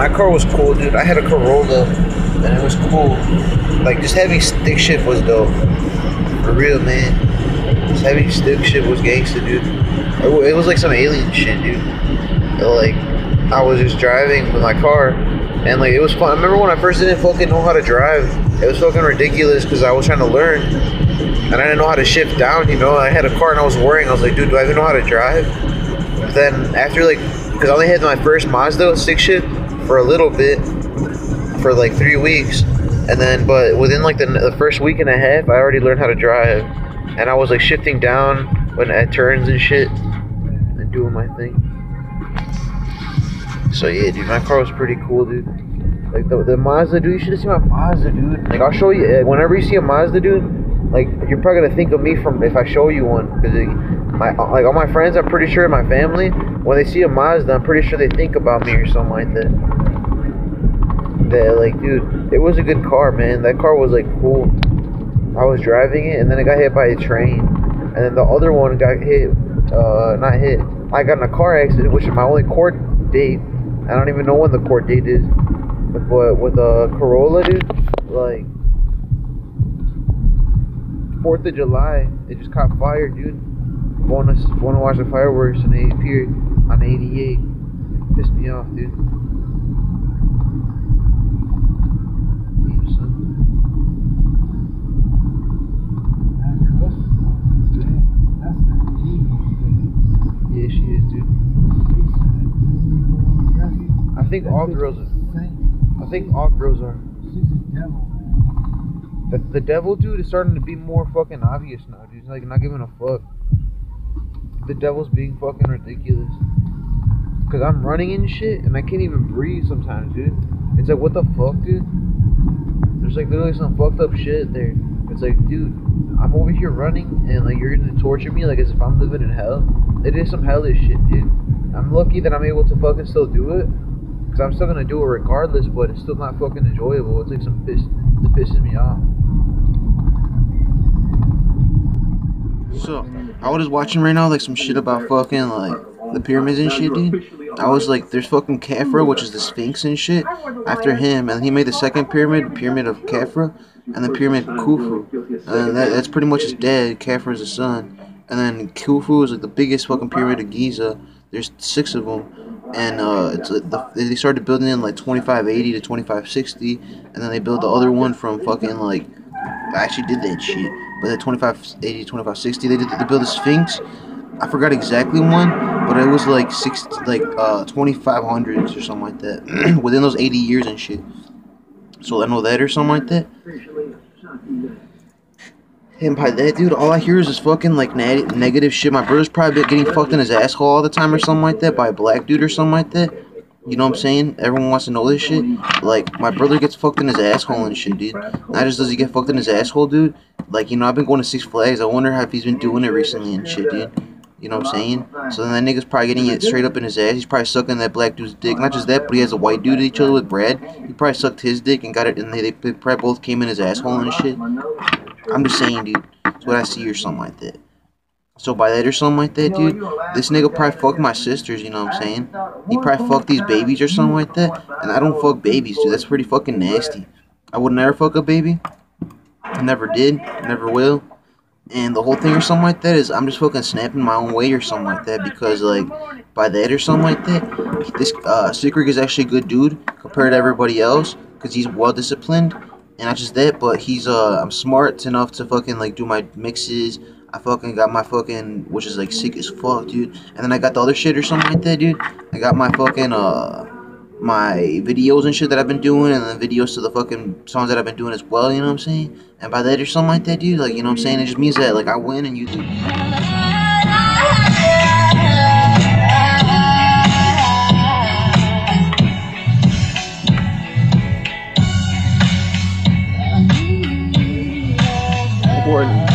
my car was cool, dude. I had a Corolla, and it was cool. Like just having stick shift was dope. For real, man. Just having stick shift was gangster, dude. It, was like some alien shit, dude. Like I was just driving with my car, and like it was fun. I remember when I first didn't fucking know how to drive. It was fucking ridiculous because I was trying to learn, and I didn't know how to shift down. You know, I had a car and I was worrying. I was like, dude, do I even know how to drive? But then after like, because I only had my first Mazda stick shift for a little bit, for like three weeks, and then but within like the, the first week and a half, I already learned how to drive, and I was like shifting down when at turns and shit, and doing my thing. So yeah, dude, my car was pretty cool, dude. Like the, the Mazda, dude. You should have seen my Mazda, dude. Like I'll show you. uh, Whenever you see a Mazda, dude, like you're probably gonna think of me from if I show you one, because my like all my friends, I'm pretty sure my family, when they see a Mazda, I'm pretty sure they think about me or something like that. That like, dude, it was a good car, man. That car was like cool. I was driving it, and then it got hit by a train, and then the other one got hit. Uh, not hit. I got in a car accident, which is my only court date. I don't even know when the court date is. But with a Corolla, dude, like Fourth of July, it just caught fire, dude. Going to going to watch the fireworks, and they appeared on 88. Pissed me off, dude. Yeah, she is, dude. I think all girls. Are, I think all girls are. She's The, the devil, dude, is starting to be more fucking obvious now, dude. He's like not giving a fuck. The devil's being fucking ridiculous. Cause I'm running and shit, and I can't even breathe sometimes, dude. It's like, what the fuck, dude? There's like literally some fucked up shit there. It's like, dude, I'm over here running, and like you're gonna torture me, like as if I'm living in hell. It is some hellish shit, dude. I'm lucky that I'm able to fucking still do it. Cause I'm still gonna do it regardless, but it's still not fucking enjoyable. It's like some piss that pisses me off. So I was just watching right now like some shit about fucking like the pyramids and shit, dude. I was like, there's fucking Khafra, which is the Sphinx and shit. After him, and he made the second pyramid, Pyramid of Khafra, and the Pyramid Khufu. And that, that's pretty much his dad. Khafra is the son, and then Khufu is like the biggest fucking pyramid of Giza. There's six of them, and uh, it's like the, they started building in like 2580 to 2560, and then they built the other one from fucking like I actually did that shit. But at 2580, 2560, they did they built the Sphinx. I forgot exactly one, but it was like six, like uh 2500s or something like that. Within those 80 years and shit. So I know that or something like that. And by that, dude, all I hear is just fucking like negative shit. My brother's probably getting fucked in his asshole all the time or something like that by a black dude or something like that. You know what I'm saying? Everyone wants to know this shit. Like, my brother gets fucked in his asshole and shit, dude. Not just does he get fucked in his asshole, dude. Like, you know, I've been going to Six Flags. I wonder how if he's been doing it recently and shit, dude. You know what I'm saying? So then that nigga's probably getting it straight up in his ass. He's probably sucking that black dude's dick. Not just that, but he has a white dude each other with Brad. He probably sucked his dick and got it, and they, they probably both came in his asshole and shit. I'm just saying, dude. That's what I see or something like that. So by that or something like that, dude, this nigga probably fucked my sisters, you know what I'm saying? He probably fucked these babies or something like that. And I don't fuck babies, dude. That's pretty fucking nasty. I would never fuck a baby. I never did. Never will. And the whole thing or something like that is I'm just fucking snapping my own way or something like that because like by that or something like that, this uh Sic Ric is actually a good dude compared to everybody else because he's well disciplined and not just that, but he's uh I'm smart enough to fucking like do my mixes. I fucking got my fucking which is like sick as fuck, dude. And then I got the other shit or something like that, dude. I got my fucking uh my videos and shit that I've been doing and the videos to the fucking songs that I've been doing as well, you know what I'm saying? And by that or something like that, dude, like you know what I'm saying? It just means that like I win and you do. Important.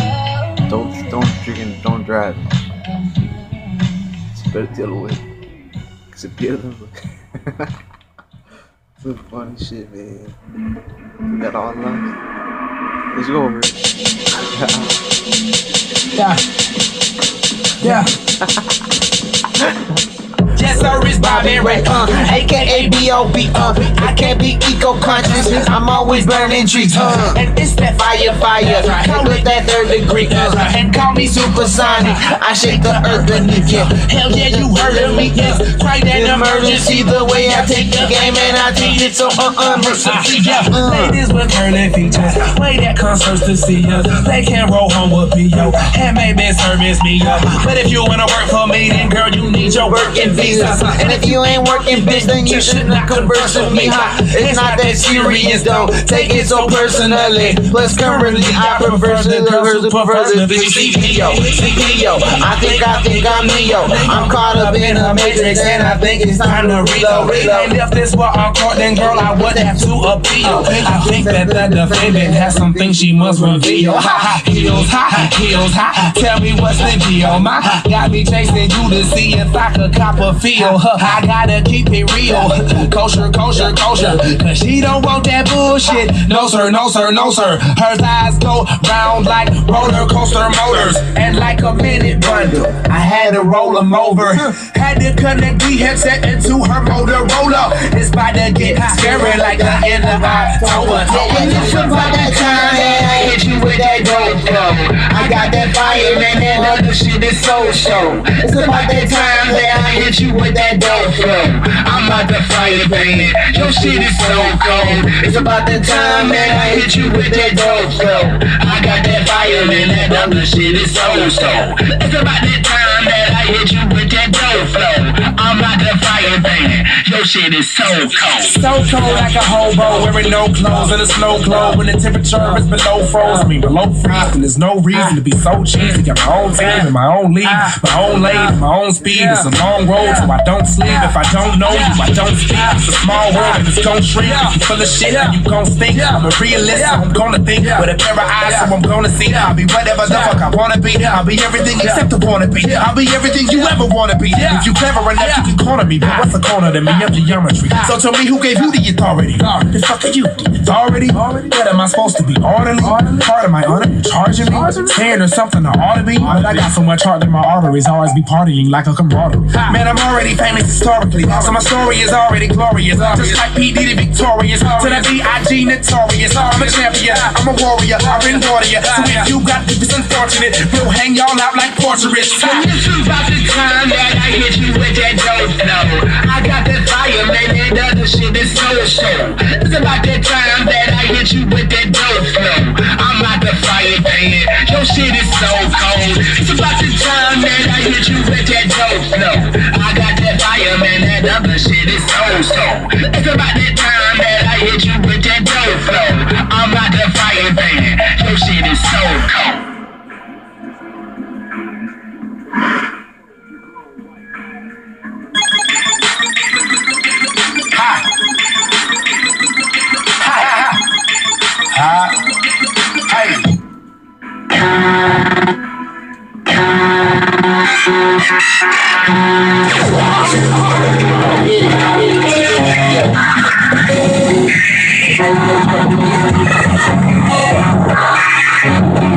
Don't don't drink and don't drive. It's better the other way. Que se pierda. Some funny shit, man. We got all lunch. Let's go over it. Yeah. Yeah. Just service Bobby Ray, uh, aka B.O.B. Uh, I can't be eco-conscious, I'm always burning trees, uh, and it's that fire, fire, come with that third degree, uh, and call me supersonic, I shake the earth beneath you. Hell yeah, you heard of me, yes, quite an emergency, the way I take the game and I take it so uh-uh-mercifully, yeah. Ladies with curly features, way that concerts to see us. They can't roll home with P.O. Handmade man service me up. But if you wanna work for me, then girl, you need your working visa. And if you ain't working, bitch, then you should not converse with me. Ha, it's not that serious, don't take it so personally. Plus, currently, I prefer the girls who prefer the CEO. CEO, I think I think I'm Neo. I'm caught up in a matrix, and I think it's time to reload. And reload. if this were on court, then girl, I would have to appeal. I think that the defendant has something she must reveal. Ha ha, heels, ha ha, heels, ha. Tell me what's the deal, my got me chasing you to see if I could cop a feel. I gotta keep it real, kosher, kosher, kosher. Cause she don't want that bullshit. No sir, no sir, no sir. Her eyes go round like roller coaster motors, and like a minute bundle. I had to roll 'em over. Had to connect the headset into her Motorola. It's about to get scary like the end of October. And it's about that time that I hit you with that dope flow. I got that fire, man, that other shit is so show. It's about that time that I hit you with that dope flow. I'm about to fire, baby. Your shit is so cold. It's about that time that I hit you with that dope flow. I got that fire, man, that other shit is so so. It's about that time that I hit you with that dope flow. I'm about to fire, baby. Shit is so cold. So cold like a hobo, wearing no clothes in a snow globe when the temperature is below froze. I mean below freeze, and there's no reason to be so cheesy. Got my own team and my own league, my own lane, my own speed. It's a long road, so I don't sleep. If I don't know you, I don't speak. It's a small world and it's gon' shrink. If you full of shit, then you gon' stink. I'm a realist, so I'm gonna think with a pair of eyes, so I'm gonna see. I'll be whatever the fuck I wanna be. I'll be everything except a wanna be. I'll be everything you ever wanna be. If you clever enough, you can corner me. But what's the corner to me of geometry? So tell me who gave you the authority? The fuck are you? The authority? What am I supposed to be? Orderly? Part of my honor? Charging me? Saying there's something I ought to be? But I got so much heart that my arteries always be partying like a camaraderie. Man, I'm already famous historically, so my story is already glorious. Just like P. Diddy victorious, to the B.I.G. notorious. I'm a champion, I'm a warrior, I've been warrior. So if you got this unfortunate, we'll hang y'all out like portraits. This about the time that I hit you with that dope flow. I got that fire, man, that other shit is so so. It's about that time that I hit you with that dope flow. I'm about to fire, man. Your shit is so cold. It's about the time that I hit you with that dope flow. I got that fire, man, that other shit is so so. It's about that time that I hit you with that dope flow. I'm Thank you.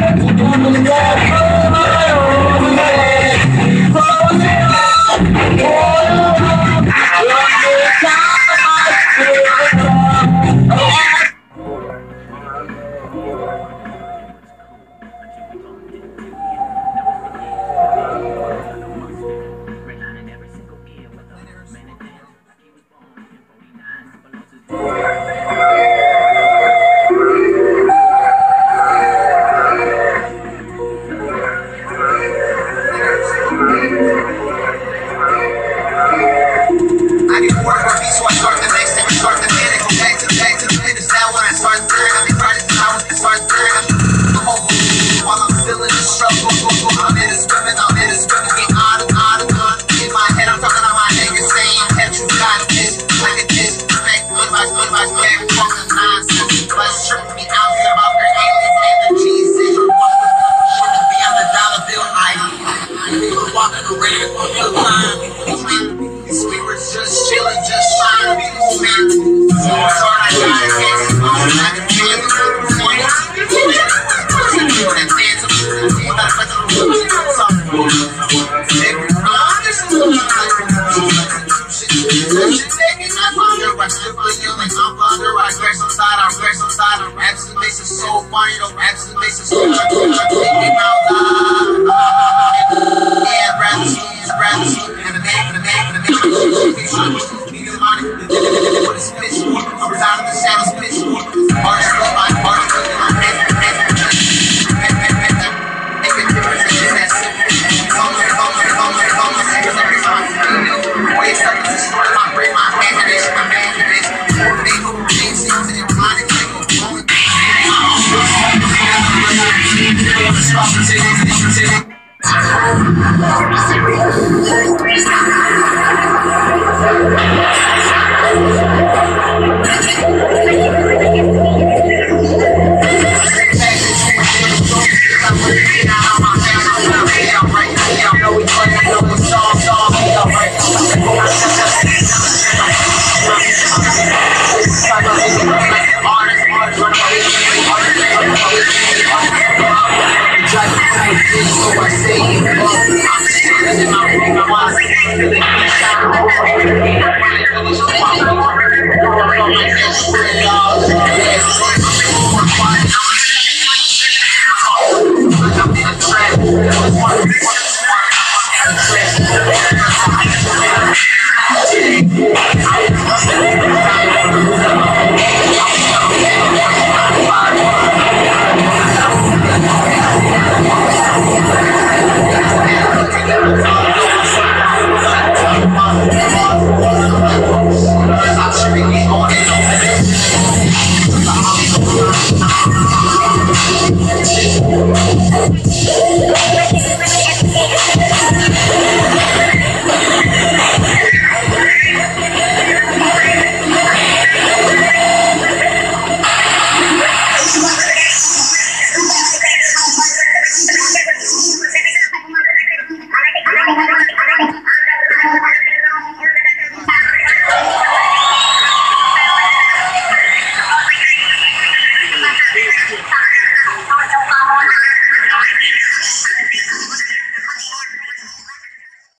Tudo do. Raps and makes it so funny, though. Raps and makes it so funny. Yeah.